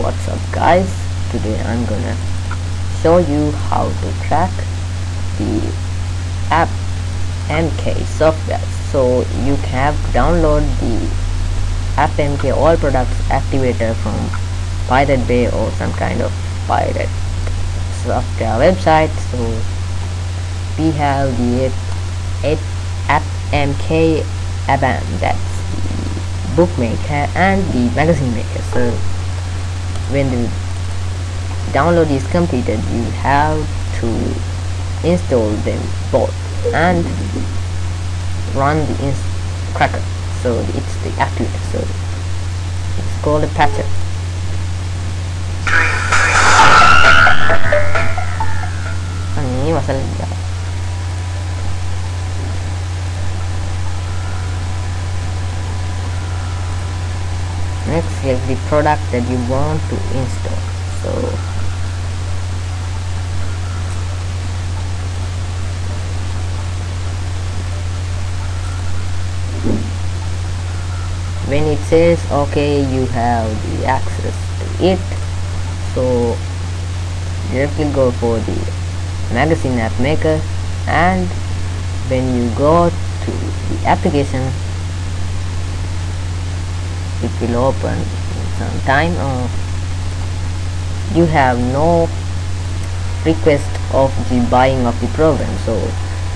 what's up guys. Today I'm gonna show you how to crack the app MK software. So you have to download the AppMK all products activator from Pirate Bay or some kind of pirate software website. So we have the app MK ABAM that's the bookmaker and the magazine maker. So when the download is completed you have to install them both and run the cracker. So it's the activator so it's called a patcher the product that you want to install. So when it says okay you have the access to it so directly go for the magazine app maker and when you go to the application it will open in some time or you have no request of the buying of the program so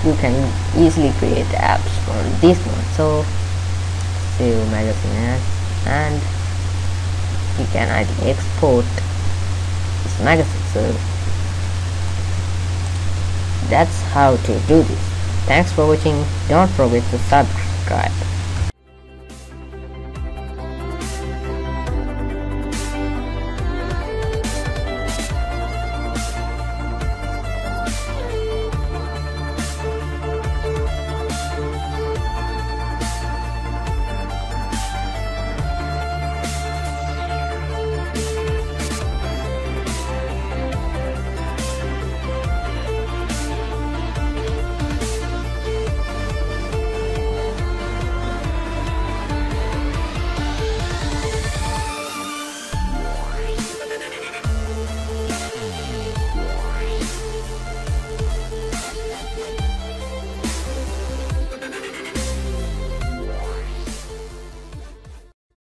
you can easily create apps for this one. So save magazine as and you can export this magazine. So that's how to do this. Thanks for watching. Don't forget to subscribe